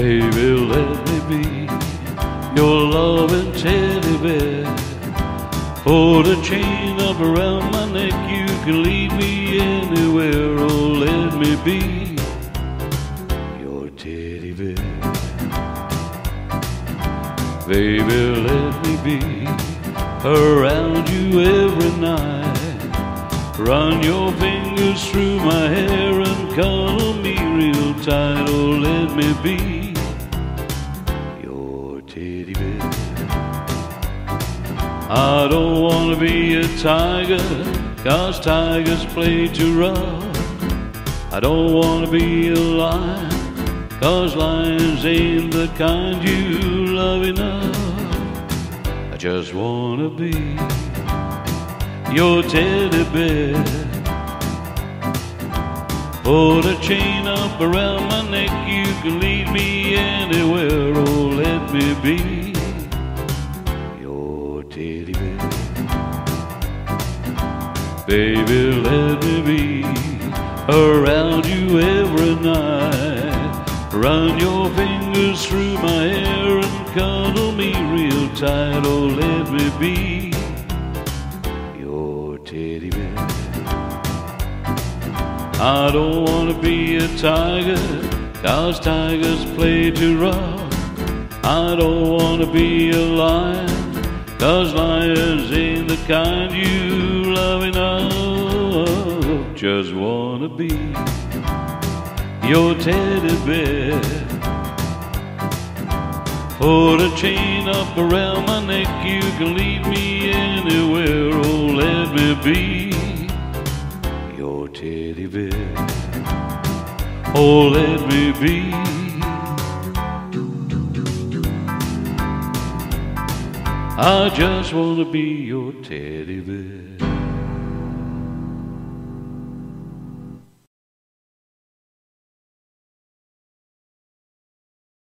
Baby, let me be your loving teddy bear. Put a chain up around my neck, you can lead me anywhere. Oh, let me be your teddy bear. Baby, let me be around you every night. Run your fingers through my hair and cuddle me real tight. Oh, let me be teddy bear. I don't wanna be a tiger, cause tigers play too rough. I don't wanna be a lion, cause lions ain't the kind you love enough. I just wanna be your teddy bear. Put a chain up around my neck, you can lead me anywhere. Let me be your teddy bear. Baby, let me be around you every night. Run your fingers through my hair and cuddle me real tight. Oh, let me be your teddy bear. I don't wanna be a tiger, cause tigers play too rough. I don't wanna be a lion, cause lions ain't the kind you love enough. Just wanna be your teddy bear. Put a chain up around my neck, you can lead me anywhere. Oh, let me be your teddy bear. Oh, let me be. I just want to be your teddy bear.